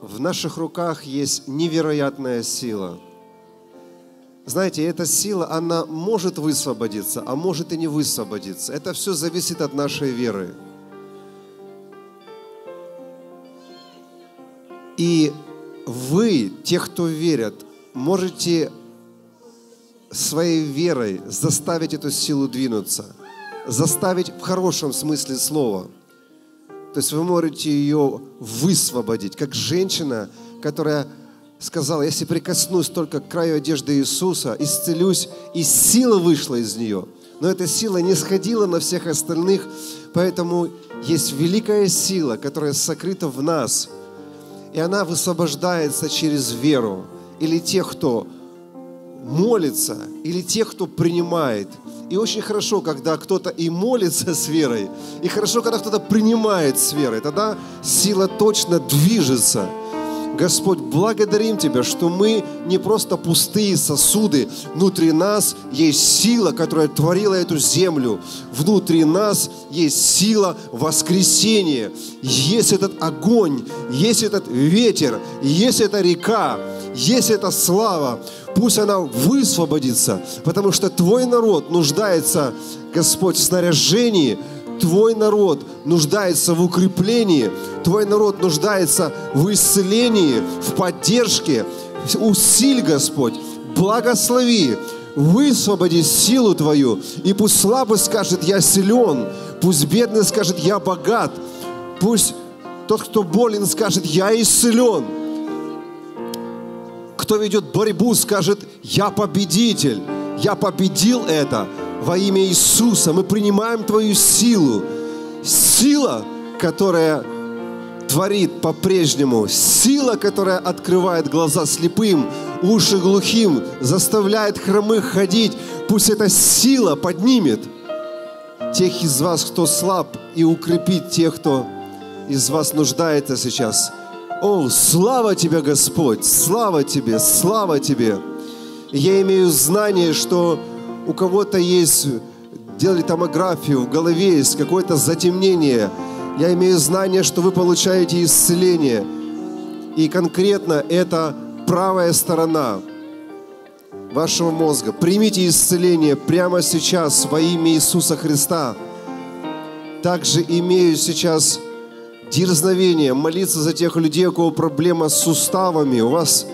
в наших руках есть невероятная сила. Знаете, эта сила, она может высвободиться, а может и не высвободиться. Это все зависит от нашей веры. И вы, те, кто верят, можете своей верой заставить эту силу двинуться, заставить в хорошем смысле слова. То есть вы можете ее высвободить, как женщина, которая сказала, если прикоснусь только к краю одежды Иисуса, исцелюсь, и сила вышла из нее. Но эта сила не сходила на всех остальных, поэтому есть великая сила, которая сокрыта в нас, и она высвобождается через веру. Или тех, кто молится, или тех, кто принимает. И очень хорошо, когда кто-то и молится с верой, и хорошо, когда кто-то принимает с верой. Тогда сила точно движется. Господь, благодарим Тебя, что мы не просто пустые сосуды. Внутри нас есть сила, которая творила эту землю. Внутри нас есть сила воскресения. Есть этот огонь, есть этот ветер, есть эта река, есть эта слава. Пусть она высвободится, потому что Твой народ нуждается, Господь, в снаряжении, Твой народ нуждается в укреплении, Твой народ нуждается в исцелении, в поддержке. Усиль, Господь, благослови, высвободи силу Твою, и пусть слабый скажет, я силен, пусть бедный скажет, я богат, пусть тот, кто болен, скажет, я исцелен, кто ведет борьбу, скажет, я победитель, я победил это во имя Иисуса. Мы принимаем Твою силу. Сила, которая творит по-прежнему. Сила, которая открывает глаза слепым, уши глухим, заставляет хромых ходить. Пусть эта сила поднимет тех из вас, кто слаб, и укрепит тех, кто из вас нуждается сейчас – о, слава Тебе, Господь, слава Тебе, слава Тебе. Я имею знание, что у кого-то есть, делали томографию, в голове есть какое-то затемнение. Я имею знание, что вы получаете исцеление. И конкретно это правая сторона вашего мозга. Примите исцеление прямо сейчас во имя Иисуса Христа. Также имею сейчас дерзновение молиться за тех людей, у кого проблема с суставами, у вас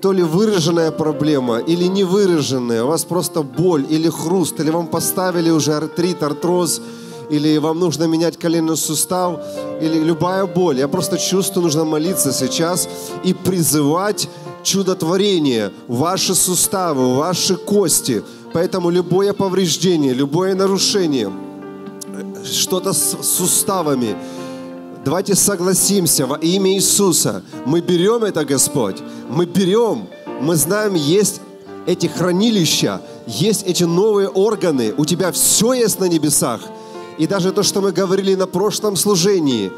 то ли выраженная проблема, или не выраженная, у вас просто боль или хруст, или вам поставили уже артрит, артроз, или вам нужно менять коленный сустав, или любая боль. Я просто чувствую, нужно молиться сейчас и призывать чудотворение, ваши суставы, ваши кости. Поэтому любое повреждение, любое нарушение, что-то с суставами – Давайте согласимся во имя Иисуса. Мы берем это, Господь. Мы берем. Мы знаем, есть эти хранилища, есть эти новые органы. У Тебя все есть на небесах. И даже то, что мы говорили на прошлом служении,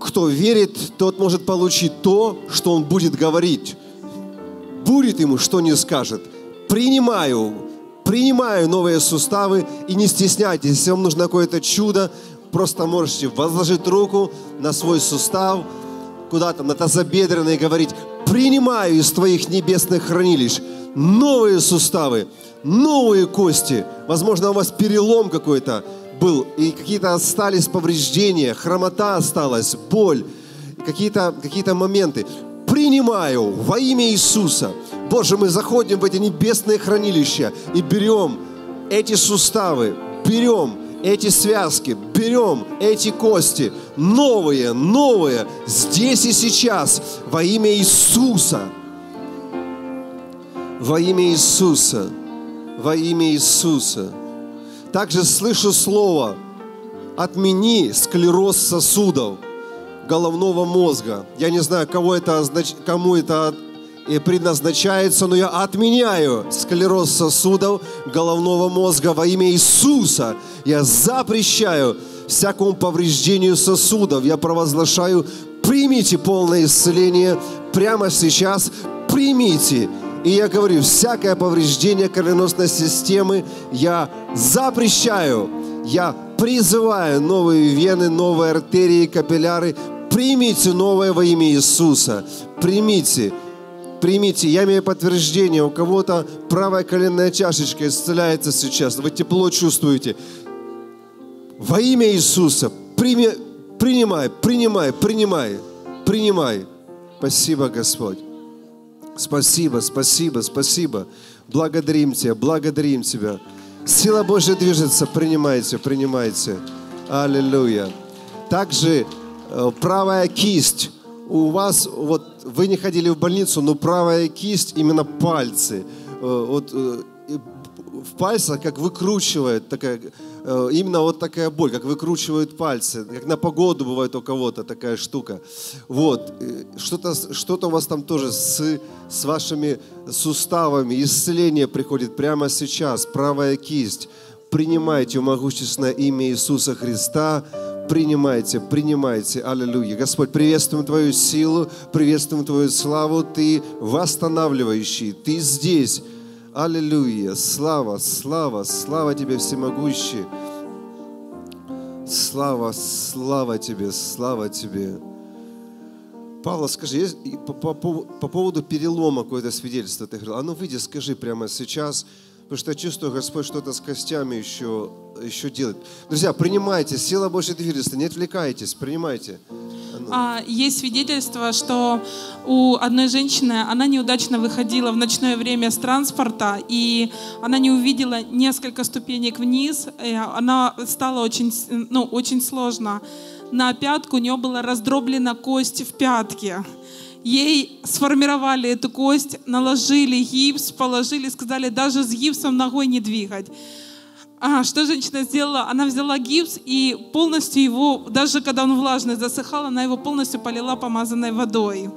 кто верит, тот может получить то, что он будет говорить. Будет ему, что не скажет. Принимаю, принимаю новые суставы и не стесняйтесь, если вам нужно какое-то чудо, просто можете возложить руку на свой сустав, куда-то на тазобедренный и говорить, принимаю из твоих небесных хранилищ новые суставы, новые кости. Возможно, у вас перелом какой-то был, и какие-то остались повреждения, хромота осталась, боль, какие-то какие моменты. Принимаю во имя Иисуса. Боже, мы заходим в эти небесные хранилища и берем эти суставы, берем эти связки, берем эти кости, новые, новые, здесь и сейчас, во имя Иисуса. Во имя Иисуса. Во имя Иисуса. Также слышу слово «отмени склероз сосудов головного мозга». Я не знаю, кого это, кому это и предназначается, но я отменяю склероз сосудов головного мозга во имя Иисуса. Я запрещаю всякому повреждению сосудов. Я провозглашаю, примите полное исцеление прямо сейчас, примите. И я говорю, всякое повреждение кровеносной системы я запрещаю. Я призываю новые вены, новые артерии, капилляры Примите новое во имя Иисуса. Примите. Примите. Я имею подтверждение. У кого-то правая коленная чашечка исцеляется сейчас. Вы тепло чувствуете. Во имя Иисуса. Прими, принимай, принимай, принимай. Принимай. Спасибо, Господь. Спасибо, спасибо, спасибо. Благодарим Тебя, благодарим Тебя. Сила Божья движется, принимайте, принимайте. Аллилуйя. Также э, правая кисть. У вас, вот вы не ходили в больницу, но правая кисть, именно пальцы. Э, вот э, в пальцах как выкручивает такая, э, именно вот такая боль, как выкручивают пальцы, как на погоду бывает у кого-то такая штука. Вот, что-то что у вас там тоже с, с вашими суставами, исцеление приходит прямо сейчас, правая кисть. Принимайте могущественное имя Иисуса Христа, принимайте, принимайте. Аллилуйя. Господь, приветствуем Твою силу, приветствуем Твою славу. Ты восстанавливающий, Ты здесь. Аллилуйя. Слава, слава, слава Тебе, всемогущий. Слава, слава Тебе, слава Тебе. Павла, скажи, есть, по, по, по поводу перелома какое-то свидетельство ты говорил. А ну выйди, скажи прямо сейчас, потому что я чувствую, Господь что-то с костями еще, еще делает. Друзья, принимайте, сила Божьей движется, не отвлекайтесь, принимайте. А, есть свидетельство, что у одной женщины она неудачно выходила в ночное время с транспорта, и она не увидела несколько ступенек вниз, она стала очень, ну, очень сложно. На пятку у нее была раздроблена кость в пятке. Ей сформировали эту кость, наложили гипс, положили, сказали, даже с гипсом ногой не двигать. А, что женщина сделала? Она взяла гипс и полностью его, даже когда он влажный засыхал, она его полностью полила помазанной водой.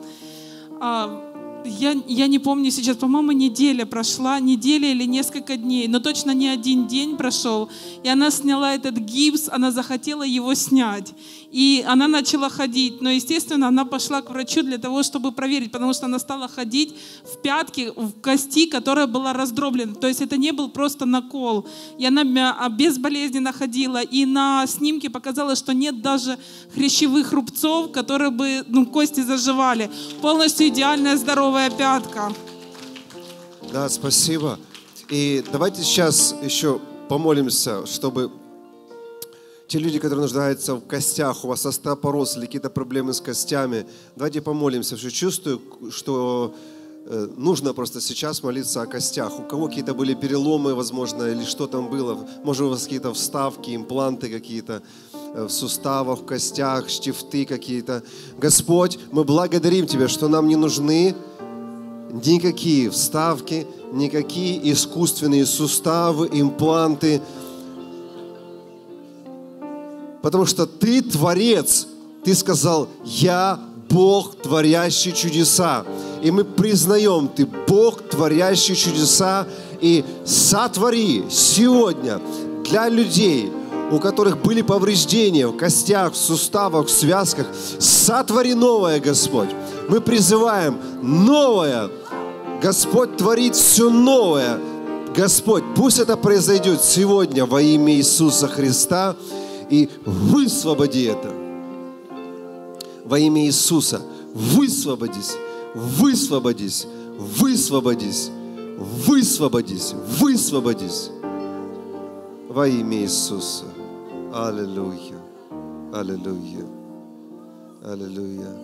А, я, я не помню сейчас, по-моему, неделя прошла, неделя или несколько дней, но точно не один день прошел. И она сняла этот гипс, она захотела его снять. И она начала ходить, но, естественно, она пошла к врачу для того, чтобы проверить, потому что она стала ходить в пятки, в кости, которая была раздроблена. То есть это не был просто накол. И она а, безболезненно ходила. И на снимке показалось, что нет даже хрящевых рубцов, которые бы ну, кости заживали. Полностью идеальная здоровая пятка. Да, спасибо. И давайте сейчас еще помолимся, чтобы те люди, которые нуждаются в костях, у вас остеопороз или какие-то проблемы с костями, давайте помолимся. Что чувствую, что э, нужно просто сейчас молиться о костях. У кого какие-то были переломы, возможно, или что там было. Может, у вас какие-то вставки, импланты какие-то в суставах, в костях, штифты какие-то. Господь, мы благодарим Тебя, что нам не нужны никакие вставки, никакие искусственные суставы, импланты, Потому что ты творец. Ты сказал, я Бог, творящий чудеса. И мы признаем, ты Бог, творящий чудеса. И сотвори сегодня для людей, у которых были повреждения в костях, в суставах, в связках, сотвори новое, Господь. Мы призываем новое. Господь творит все новое. Господь, пусть это произойдет сегодня во имя Иисуса Христа и высвободи это. Во имя Иисуса высвободись, высвободись, высвободись, высвободись, высвободись. Во имя Иисуса. Аллилуйя. Аллилуйя. Аллилуйя.